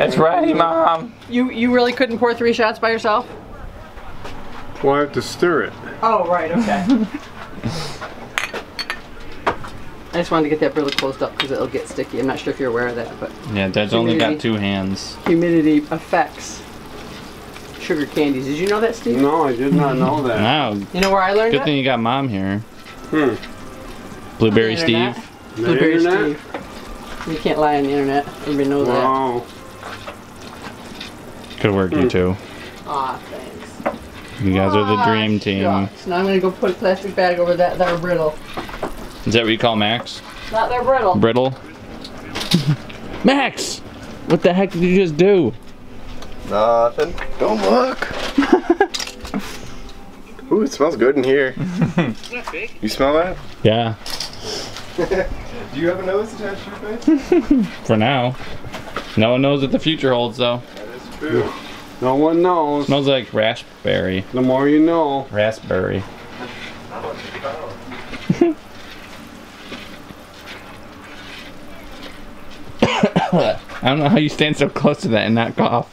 It's ready, Mom. You you really couldn't pour three shots by yourself? Well, I have to stir it. Oh, right, okay. I just wanted to get that really closed up because it'll get sticky. I'm not sure if you're aware of that, but Yeah, Dad's only got two hands. humidity affects sugar candies. Did you know that, Steve? No, I did not know that. Wow, You know where I learned good that? thing you got Mom here. Hmm. Blueberry On the internet. Steve. Blueberry internet? Steve. You can't lie on the internet. Everybody knows Wow. Could work you two. that. Aw, thanks. You guys are the dream ah, team. shucks. Now I'm gonna go put a plastic bag over that. They're brittle. Is that what you call Max? Not they're brittle. Brittle? Max! What the heck did you just do? Nothing. Don't look. Ooh, it smells good in here. you smell that? Yeah, Do you have a nose attached to your face? for now. No one knows what the future holds though. That is. No one knows. Smells like raspberry. The more you know. Raspberry. I don't know how you stand so close to that and not cough.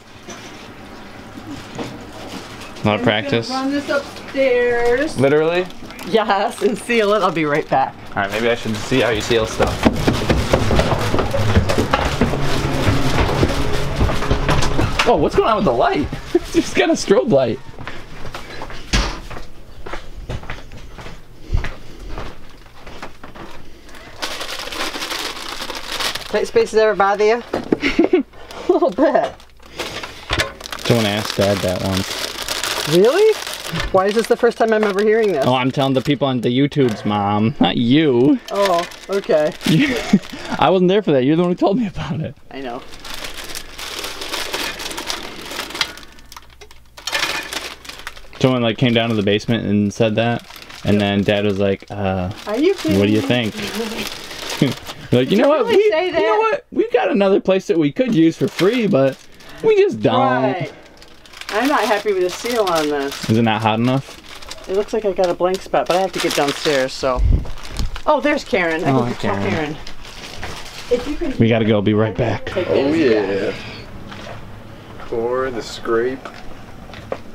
A lot of practice. Run this upstairs. Literally? Yes, and seal it. I'll be right back. Alright, maybe I should see how you seal stuff. Whoa, what's going on with the light? it's just got a strobe light. Tight spaces ever bother you? a little oh, bit. Someone asked Dad that once. Really? Why is this the first time I'm ever hearing this? Oh, I'm telling the people on the YouTubes, Mom, not you. Oh, okay. I wasn't there for that. You're the one who told me about it. I know. Someone like came down to the basement and said that, and then Dad was like, uh, Are you "What do you think?" like, you know what? really We, say you know what? We've got another place that we could use for free, but we just don't. Right. I'm not happy with the seal on this. Is it not hot enough? It looks like I got a blank spot, but I have to get downstairs, so. Oh, there's Karen. I Oh, can tell Karen. Karen. If you can We gotta go. Be right back. Oh yeah. Pour the scrape,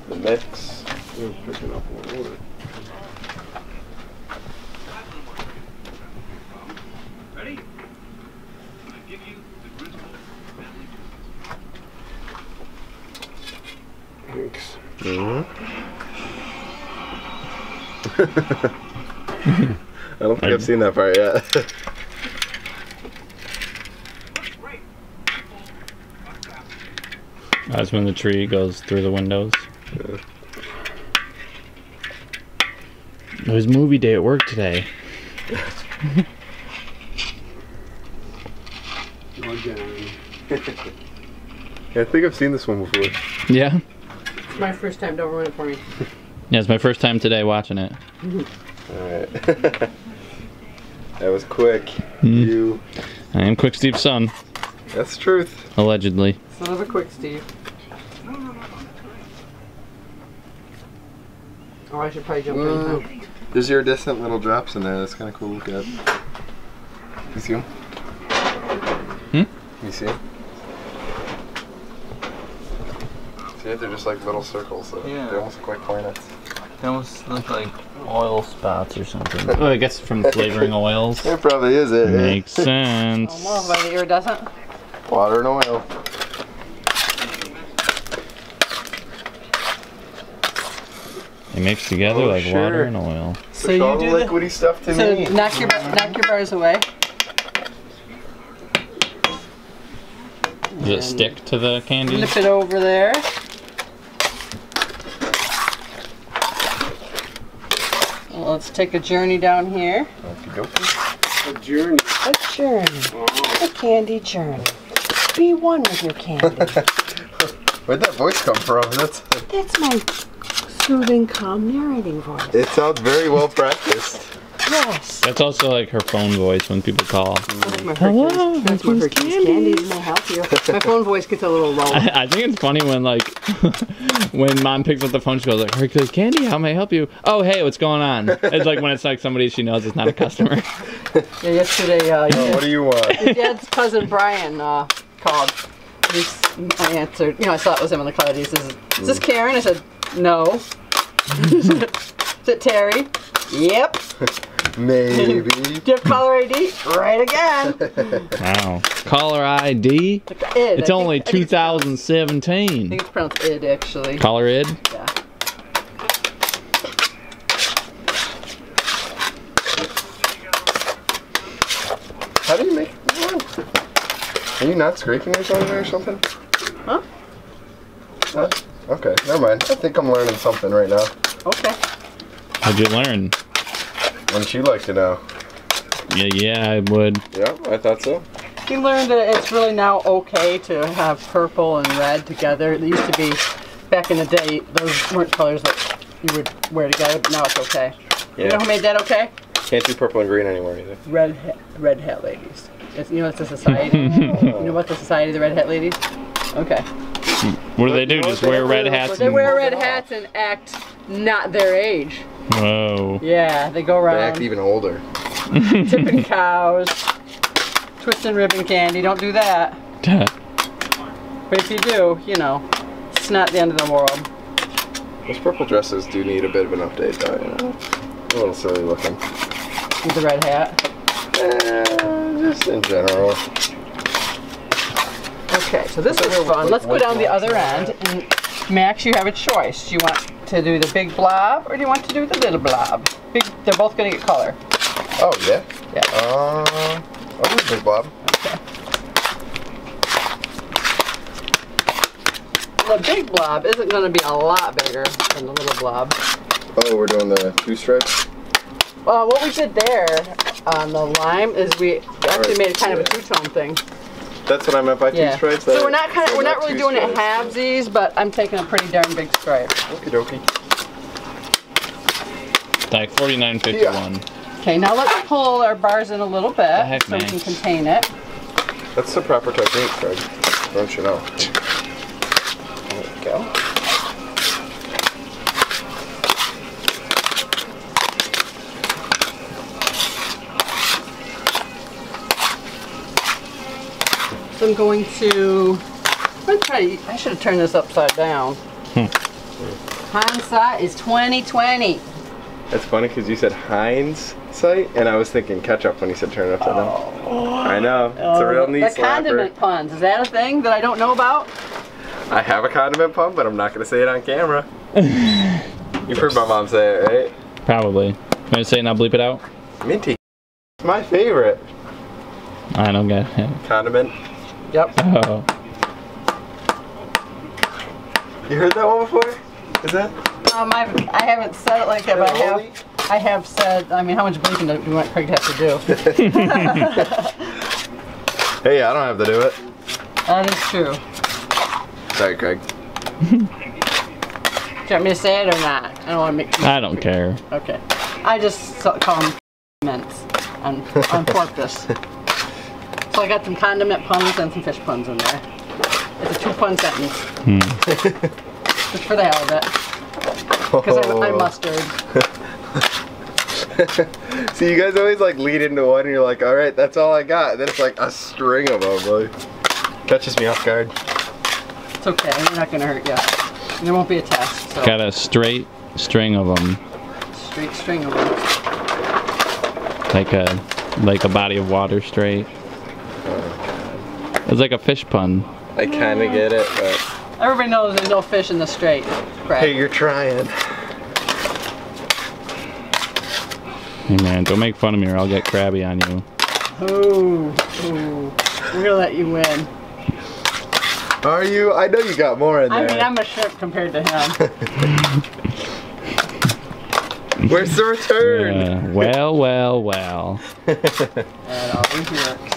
the mix. I'm picking up a little bit. Thanks. Mm-hmm. I don't think I've seen that part yet. That's when the tree goes through the windows. It was movie day at work today. Again. I think I've seen this one before. Yeah. It's my first time. Don't ruin it for me. Yeah, it's my first time today watching it. Alright. that was quick. Hmm. You. I am Quick Steve's son, That's the truth. allegedly. Son of a quick, Steve. Oh, I should probably jump Whoa. in. Huh? There's iridescent little drops in there. That's kind of cool to look at. You see them? Hmm? You see them? See it? They're just like little circles. So Yeah. They almost look like planets. They almost look like oil spots or something. Oh, I guess from flavoring oils. It probably is it. Makes sense. Oh, more by the iridescent. Water and oil. They mix together Oh, like sure. water and oil. So Push you the do the. liquidy stuff to So me. knock your knock your bars away. Does it stick to the candy? Flip it over there. Well, let's take a journey down here. A journey. A journey. Uh-huh. A candy journey. Be one with your candy. Where'd that voice come from? That's. That's my soothing, calm narrating voice. It sounds very well practiced. Yes. That's also like her phone voice when people call. That's my Hello, Hercules, that's my Hercules Hercules candies. May I help you? My phone voice gets a little low. I, I think it's funny when like when mom picks up the phone, she goes like, "Hercules Candy, how may I help you?" Oh, hey, what's going on? It's like when it's like somebody she knows is not a customer. Yeah, yesterday, uh, Oh, what do you want? your dad's cousin Brian uh, called. he's, I answered, you know, I saw it was him on the card. He says, "Is this Karen?" I said, "No." Is it Terry? Yep. Maybe. Do you have caller ID? Right again. Wow. Caller ID. Like id. It's think- only I think it's pronounced- I 2017. think it's pronounced id actually. Caller ID. Yeah. How do you make? Are you not scraping yours on there or something? Huh? What? Okay, never mind. I think I'm learning something right now. Okay. How'd you learn? Wouldn't you like to know? Yeah, yeah, I would. Yeah, I thought so. He learned that it's really now okay to have purple and red together. It used to be, back in the day, those weren't colors that you would wear together, but now it's okay. You know who made that okay? Can't do purple and green anymore either. Red hat, red hat ladies. It's, you know it's a society. you know what the society of the red hat ladies? Okay. What do they do? Just wear red hats They wear red hats and act not their age. Whoa. Yeah, they go They around act even older. tipping cows, twisting ribbon candy. Don't do that. But if you do, you know, it's not the end of the world. Those purple dresses do need a bit of an update though, you know? A little silly looking. With the red hat. Eh, just in general. Okay, so this is fun. Let's go down the other end. And Max, you have a choice. Do you want to do the big blob or do you want to do the little blob? Big, they're both going to get color. Oh, yeah? Yeah. Uh, I'll do Big Bob. The big blob isn't going to be a lot bigger than the little blob. Oh, we're doing the two stripes? Uh, what we did there on the lime is we actually Right, made it kind of a two-tone thing. That's what I meant by two Yeah. stripes? So we're not kind of we're not not really two doing it stripes. halvesies, but I'm taking a pretty darn big stripe. Okie dokie. Like 49.51. Okay, now let's pull our bars in a little bit heck, so we can contain it. That's the proper technique, Craig. Don't you know? There we go. I'm going to. I'm try. I should have turned this upside down. Hmm. Hindsight is 2020. It's funny because you said Heinz site, and I was thinking ketchup when you said turn it upside down. Oh. I know. It's a real uh, neat Oh. the condiment slapper. puns. Is that a thing that I don't know about? I have a condiment pump, but I'm not going to say it on camera. You've heard my mom say it, right? Probably. Want to say it and I'll bleep it out? Minty. It's my favorite. I don't get it. Condiment. Yep. Oh. You heard that one before? Is that? Um, I've, I haven't said it like that, but I have. I have said. I mean, how much bleeping do you want Craig to have to do? Hey, I don't have to do it. that is true. Sorry, Craig. Do you want me to say it or not? I don't want to make. I don't care. Okay. I just so- call them mints on, on purpose. So I got some condiment puns and some fish puns in there. It's a two pun sentence. Hmm. Just for the hell of it. Because I, I Oh. mustard. See, you guys always like lead into one, and you're like, all right, that's all I got. And then it's like a string of them. Like, catches me off guard. It's okay. They're not going to hurt you. There won't be a test. So Got a straight string of them. straight string of them. Like a like a body of water straight. It's like a fish pun. I kind of get it, but Everybody knows there's no fish in the strait. Craig. hey, you're trying. Hey man, don't make fun of me or I'll get crabby on you. Ooh, ooh. We're gonna let you win. Are you? I know you got more in there. I mean, I'm a shrimp compared to him. Where's the return? Uh, well, well, well. That always works.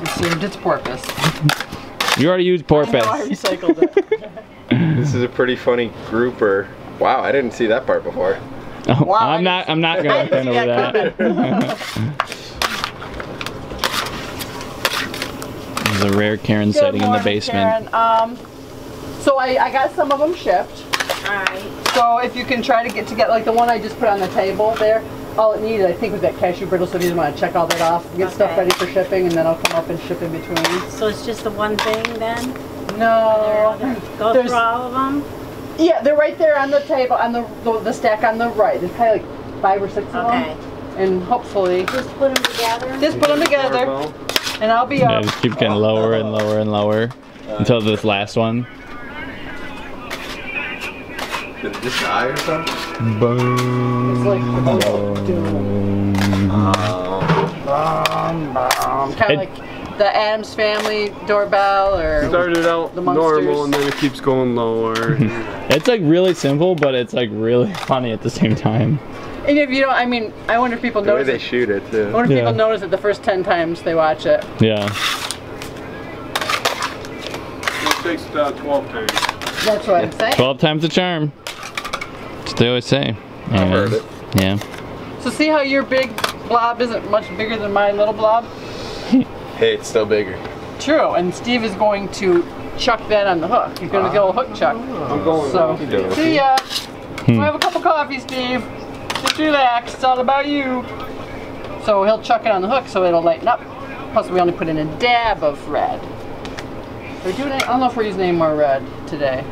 It served its purpose. You already used I know I porpoise. recycled it. This is a pretty funny grouper. Wow, I didn't see that part before. Oh, Wow, I I'm not. I'm not gonna I didn't turn see over that that. There's a rare Karen Good sighting in the basement. Karen. Um, so I, I got some of them shipped. Alright. So if you can try to get to get like the one I just put on the table there, all it needed, I think, was that cashew brittle, so I didn't want to check all that off, get stuff ready for shipping, and then I'll come up and ship in between. So it's just the one thing then? No. Go There's- through all of them? Yeah, they're right there on the table, on the, the, the stack on the right. There's probably like five or six of them. Okay. And hopefully, Just put them together? just put them together, and I'll be Yeah, up. just keep getting lower and lower and lower uh, until this last one. Did it just die or something? Boom. It's like, oh, doom. Oh. kind of like the Addams Family doorbell, or Started out The normal and then it keeps going lower. It's like really simple, but it's like really funny at the same time. and if you don't, I mean, I wonder if people The way notice. they It. shoot it I too. wonder if Yeah. people notice it the first ten times they watch it. Yeah. it takes uh, 12 times. That's what I'm saying. 12 times the charm. That's what they always say. I've heard it. Yeah. So see how your big blob isn't much bigger than my little blob? Hey, it's still bigger. True, and Steve is going to chuck that on the hook. He's gonna go hook chuck. I'm going. So, see ya. Hmm. We'll have a cup of coffee, Steve. Just relax. It's all about you. So he'll chuck it on the hook so it'll lighten up. Plus, we only put in a dab of red. Are we doing? Any, I don't know if we're using any more red today.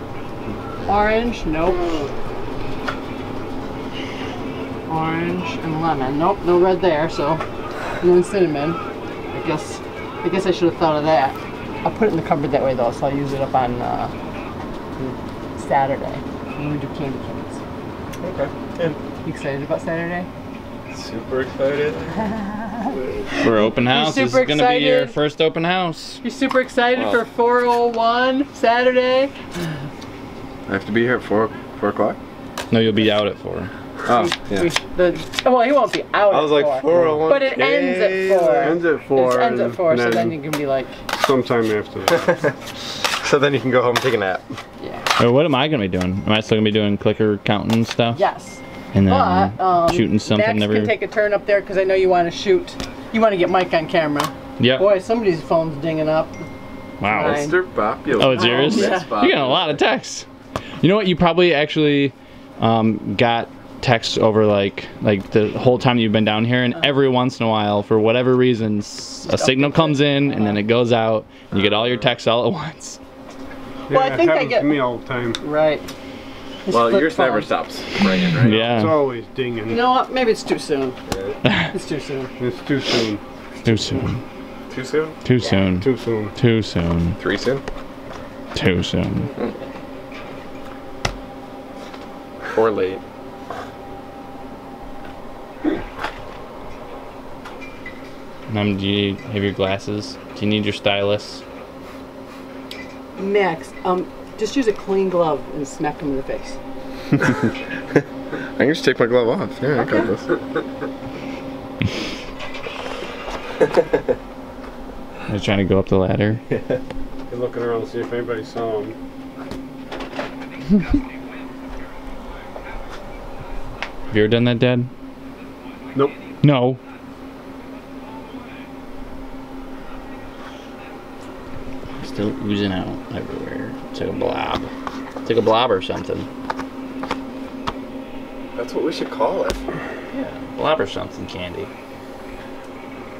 Orange? Nope. Orange and lemon. Nope, no red there. So, and then cinnamon. I guess. I guess I should have thought of that. I'll put it in the cupboard that way though, so I'll use it up on uh, Saturday when we do candy canes. Okay. You excited about Saturday? Super excited. For open house. This is going to be your first open house. You're super excited Wow. for 401 Saturday? I have to be here at four four o'clock. No, you'll be out at 4. Oh, We- yeah. the, well, he won't be out I was at like 4. four oh one. But it ends at four. Ends at 4. It ends at 4, and so then you can be like, Sometime after that. So then you can go home and take a nap. yeah. Or what am I going to be doing? Am I still going to be doing clicker counting stuff? Yes. And then But, um, shooting something Max every. can take a turn up there because I know you want to shoot. You want to get Mike on camera. Yeah. Boy, somebody's phone's dinging up. Wow. Mine. Mr. Popular. Oh, it's yours? yeah. You're getting a lot of texts. You know what? You probably actually um, got texts over like like the whole time you've been down here, and uh-huh. every once in a while, for whatever reasons, a signal comes in and then uh-huh. it goes out, and you get all your uh-huh. texts all at once. Well, I Yeah, it think I get- to me all the time. Right. His Well, flip yours never stops ringing, right? It's always dinging. You know what? Maybe it's too soon. It's too soon. It's too soon. Too soon. Too soon? Too soon. Too soon. Too soon. Three soon? Too soon. Or late? Um, do you have your glasses? Do you need your stylus? Max, um, just use a clean glove and smack him in the face. I can just take my glove off. Yeah, I got this. I was trying to go up the ladder. Yeah. You're looking around to see if anybody saw him. Have you ever done that, Dad? Nope. No. Still oozing out everywhere. It's like a blob. It's like a blob or something. That's what we should call it. Yeah, blob or something, candy.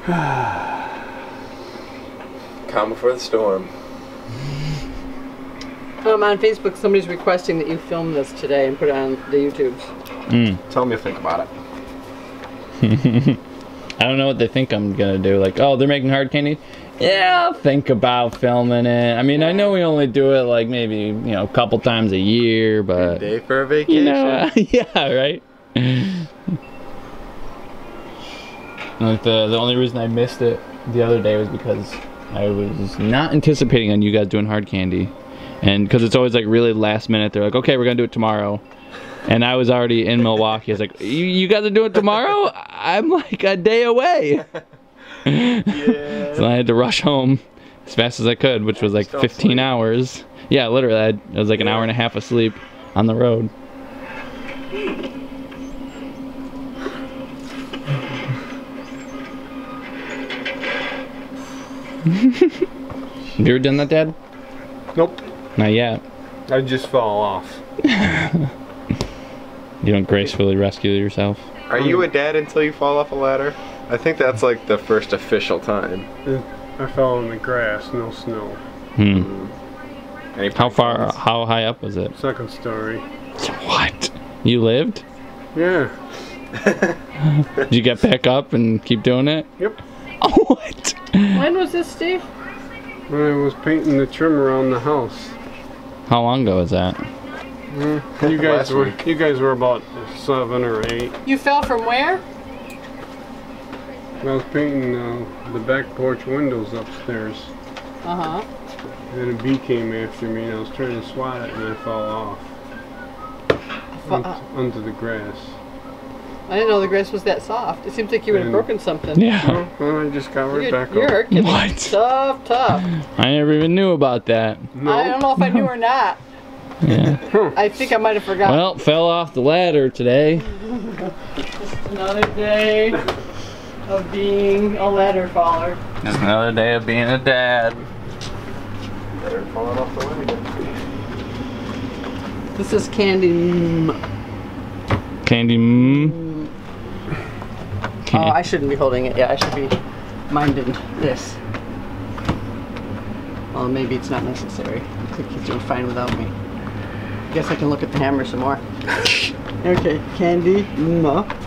Calm before the storm. Um, on Facebook, somebody's requesting that you film this today and put it on the YouTubes. Mm. Tell me to think about it. I don't know what they think I'm gonna do. Like, oh, they're making hard candy. Yeah, I'll think about filming it. I mean, I know we only do it like maybe you know a couple times a year, but Day for a vacation. you know, yeah, right. Like the the only reason I missed it the other day was because I was not anticipating on you guys doing hard candy, and because it's always like really last minute. They're like, okay, we're gonna do it tomorrow, and I was already in Milwaukee. I was like, you, you guys are doing it tomorrow? I'm like a day away. yeah. So I had to rush home as fast as I could, which was like Still 15 asleep. hours. Yeah, literally, I, had, I was like an hour and a half asleep on the road. Have you ever done that, Dad? Nope. Not yet. I just fall off. You don't gracefully rescue yourself. Are you a dad until you fall off a ladder? I think that's like the first official time. I fell in the grass, no snow. Hmm. Any How far? plans? How high up was it? Second story. What? You lived? Yeah. Did you get back up and keep doing it? Yep. Oh, what? When was this, Steve? When I was painting the trim around the house. How long ago was that? You guys Last were week. you guys were about seven or eight. You fell from where? I was painting uh, the back porch windows upstairs. Uh huh. And a bee came after me and I was trying to swat it and I fell off onto, onto the grass. I didn't know the grass was that soft. It seems like you would have broken something. Yeah. Well, I just got right You're, back you're up. Hercules. What? Tough, tough. I never even knew about that. I don't know if I knew or not. Yeah. I think I might have forgotten. Well, fell off the ladder today. Just Another day of being a ladder faller. Just another day of being a dad. Better falling off the ladder. This is candy. Mm. Candy. Mm. Oh, I shouldn't be holding it. Yeah, I should be minding this. Well, maybe it's not necessary. I Could keep doing fine without me. Guess I can look at the hammer some more. okay, candy. Mm.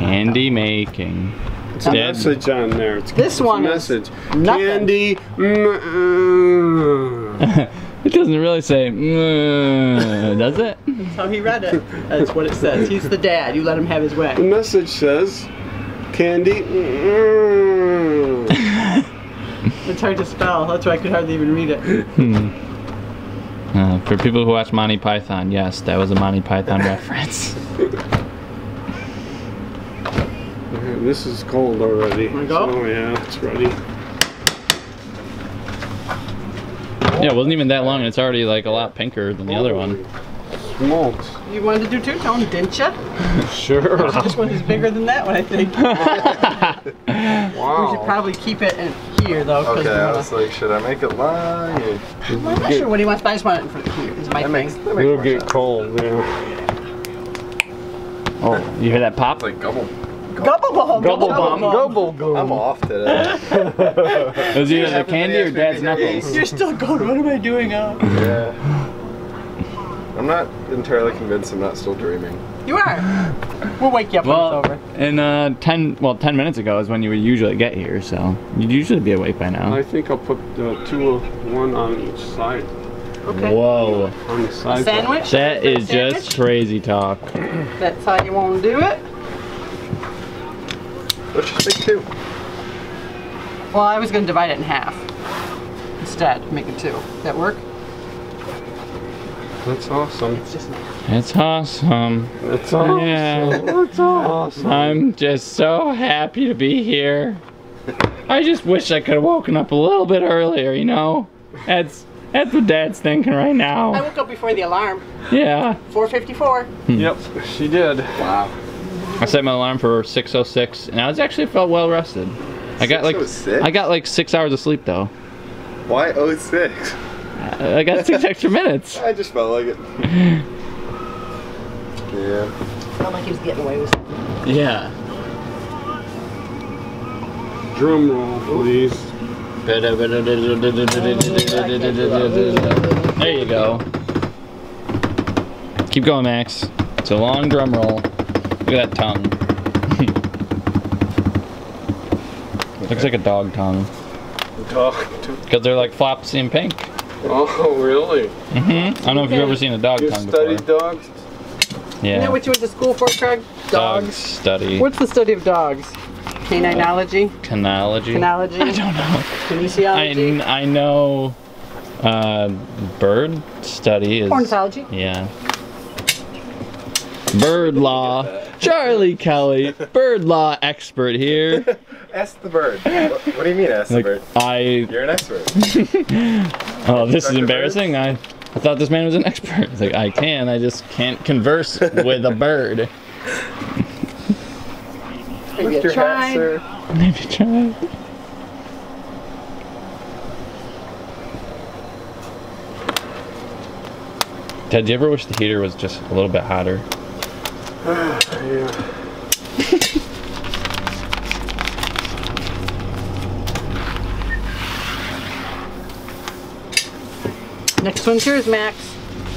Candy making. It's a Dad. message on there. It's, This it's a one is message. nothing. Candy. mm, It doesn't really say, "Mm," does it? That's how he read it. That's what it says. He's the dad. You let him have his way. The message says, "Candy." mm. It's hard to spell. That's why I could hardly even read it. Uh, for people who watch Monty Python, yes, that was a Monty Python reference. This is cold already. Wanna go? Oh yeah, it's ready. Yeah, it wasn't even that long, and it's already like a lot pinker than the other oh, one. Smokes. You wanted to do two tone, didn't you? Sure. This one is bigger than that one, I think. wow. We should probably keep it in here though, because Okay, I was like, should I make it long? or- I'm not sure what he wants, but I just want it in front of here. Is my That thing. makes, that makes It'll get sense. cold. Yeah. Oh, you hear that pop? It's like gobble. Gobble bum. Gobble bum. Gobble gum. I'm off today. Was it either the candy or Dad's knuckles? You're still going. What am I doing now? yeah. I'm not entirely convinced I'm not still dreaming. You are. We'll wake you up Well, when it's over. in uh, ten, well, ten minutes ago is when you would usually get here, so you'd usually be awake by now. I think I'll put uh, two of one on each side. Okay. Whoa, On the side. Sandwich. that is Sandwich? just crazy talk. That's how you want to do it. Let's just make two. Well, I was going to divide it in half instead, make it two. That work? That's awesome. It's just It's awesome. That's awesome. Yeah. That's awesome. I'm just so happy to be here. I just wish I could have woken up a little bit earlier, you know? That's that's what Dad's thinking right now. I woke up before the alarm. Yeah. 4:54. Yep, she did. Wow. I set my alarm for 6:06, and I was actually felt well rested. I got like 6:06? I got like six hours of sleep though. Why 06? I I got six extra minutes. I just felt like it. Yeah. Felt like he was getting away with something. Yeah. Drum roll, please. There you go. Keep going, Max. It's a long drum roll. Look at that tongue. Looks like a dog tongue. Dog. Because they're like flopsy and pink. Oh, really? hmm I don't know if you've ever seen a dog You tongue studied before. dogs? Yeah. You know what you went to school for, Craig? Dog Dogs. study. What's the study of dogs? Caninology? Canology? Canology? I don't know. Kinesiology? I, I know uh, bird study is. Ornithology? Yeah. Bird law. Charlie Kelly, bird law expert here. Ask the bird. What, what do you mean, ask Like the bird? I. You're an expert. Oh, this is embarrassing. I. I thought this man was an expert. It's like I can. I just can't converse with a bird. Maybe Lift I your hat, sir. Maybe try. Did you ever wish the heater was just a little bit hotter? Yeah. Next one's yours, Max.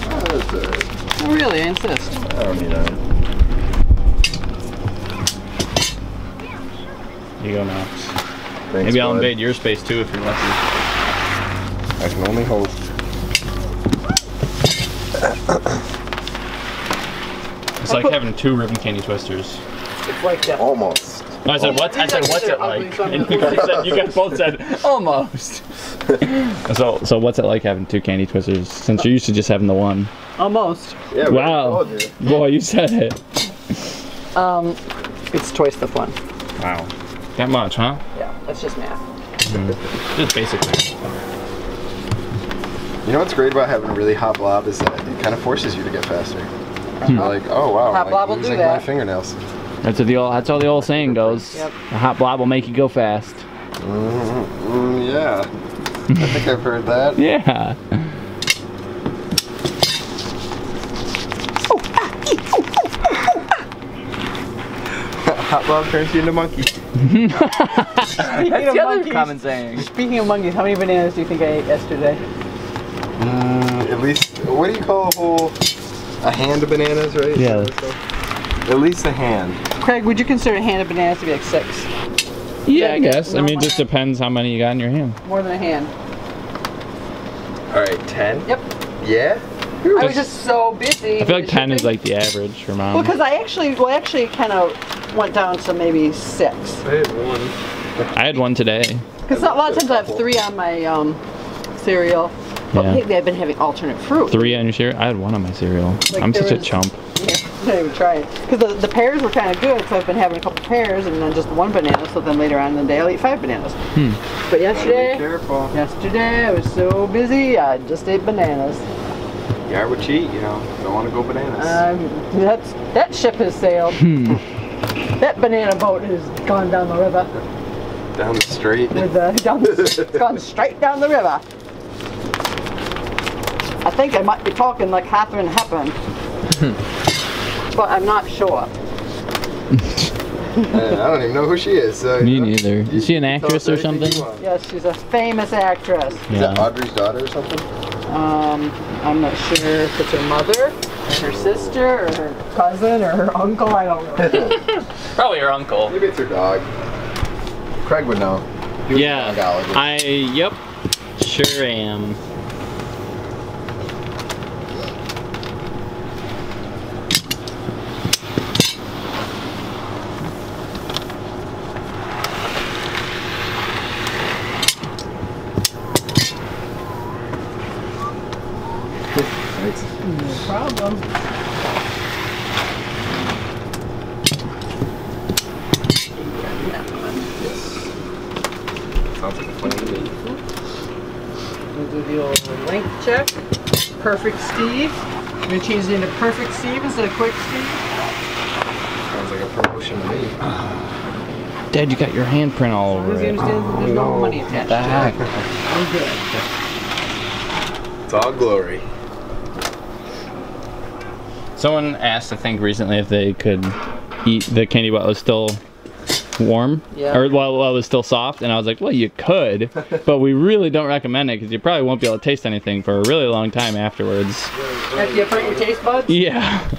That's alright. Oh, really? I insist. I don't need that. Here you go, Max. Thanks, Maybe I'll bud. invade your space too if you're lucky. I can only hope. It's like having two ribbon candy twisters. It's like that. Almost. No, I said what? I said what's it like? And you guys, said, you guys both said almost. so so what's it like having two candy twisters? Since you're used to just having the one. Almost. Yeah, Wow. told you. Boy, you said it. Um, it's twice the fun. Wow. That much, huh? Yeah, that's just math. Just basically. You know what's great about having a really hot blob is that it kind of forces you to get faster. You're like, oh wow, Hot I'm blob like will do losing that. my fingernails. That's what the old. That's how the old saying goes. Yep. A hot blob will make you go fast. Mm, mm, yeah. I think I've heard that. Yeah. Hot blob turns you into monkey. That's Speaking of monkeys, saying. speaking of monkeys, how many bananas do you think I ate yesterday? Mm, at least, what do you call a whole, a hand of bananas, right? Yeah. At least a hand. Craig, would you consider a hand of bananas to be like six? Yeah, I guess. I mean, it just depends how many you got in your hand. More than a hand. All right, ten. Yep. Yeah. I was just so busy. I feel like with 10 is like the average for mom. Well, because I actually, well, actually, kind of went down to maybe six. I had one. I had one today. Because a lot of times I have three on my um, cereal. But Yeah. lately I've been having alternate fruit. Three on your cereal? I had one on my cereal. Like I'm there such a chump. Yeah, I didn't even try it. Because the, the pears were kind of good, so I've been having a couple pears and then just one banana. So then later on in the day I'll eat five bananas. Hmm. But Be yesterday, careful. yesterday I was so busy I just ate bananas. Yeah, we cheat, you know. Don't want to go bananas. Um, that's that ship has sailed. Hmm. that banana boat has gone down the river. Down the street. With uh, down the, it's gone straight down the river. I think I might be talking like Katharine Hepburn, but I'm not sure. And I don't even know who she is. So, Me you know, neither. you- Is she an actress or something? Yes, she's a famous actress. Is that Audrey's daughter or something? Um, I'm not sure if it's her mother, or her sister, or her cousin, or her uncle. I don't know. Probably her uncle. Maybe it's her dog. Craig would know. He was a Yeah. I, yep. Sure am. no problem. Sounds like a plan to me. We'll do the old length check. Perfect Steve. I'm gonna change it into Perfect Steve instead of Quick Steve. Sounds like a promotion to me. Dad, you got your handprint all over long it. understand that there's no money oh, attached the to heck? it. I'm good. It's all glory. Someone asked, I think, recently if they could eat the candy while it was still warm Yeah. or while, while it was still soft and i was like well you could but we really don't recommend it because you probably won't be able to taste anything for a really long time afterwards After you hurt your taste buds? yeah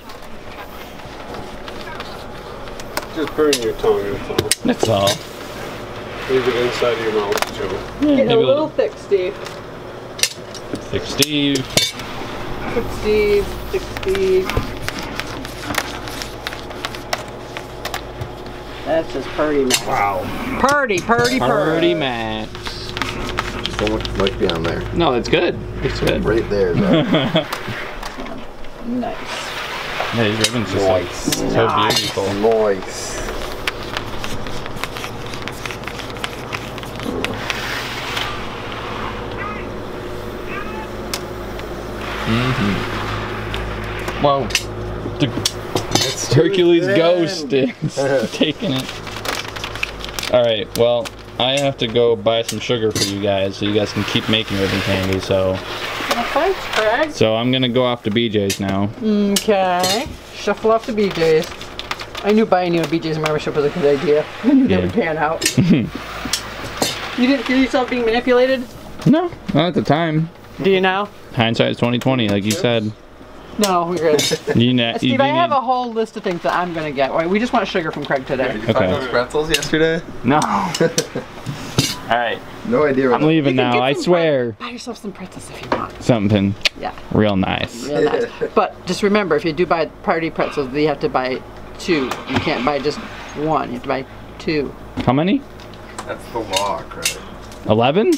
Just burn your tongue, that's all. that's all Leave it inside of your mouth, Joe. yeah, Getting a a little thick, Steve. thick steve Thick Steve, thick Steve. That's just purdy, man. Wow. Purdy, purdy, Party purdy. max Just don't look like be there. no that's good it's good Right there. Though. Nice. yeah, these ribbons just like Nice. so beautiful Nice. Mm-hmm. Whoa. Hercules ghost is taking it. All right. Well, I have to go buy some sugar for you guys so you guys can keep making ribbon candy. So, Thanks, Craig. so I'm gonna go off to BJ's now. Okay. Shuffle off to BJ's. I knew buying you a BJ's membership was a good idea. I knew Yeah. that would pan out. you didn't feel yourself being manipulated? No, not at the time. Do you now? Hindsight is 2020, like you said. No, we're good. You know, Steve, I have a whole list of things that I'm gonna get. Wait, We just want sugar from Craig today. Did you find Okay. those pretzels yesterday? no. All right, No idea. Where I'm leaving now. I swear. Buy yourself some pretzels if you want. Something Yeah, real nice. real nice. But just remember, if you do buy party pretzels, you have to buy two. You can't buy just one. You have to buy two. How many? That's the law, Craig. 11?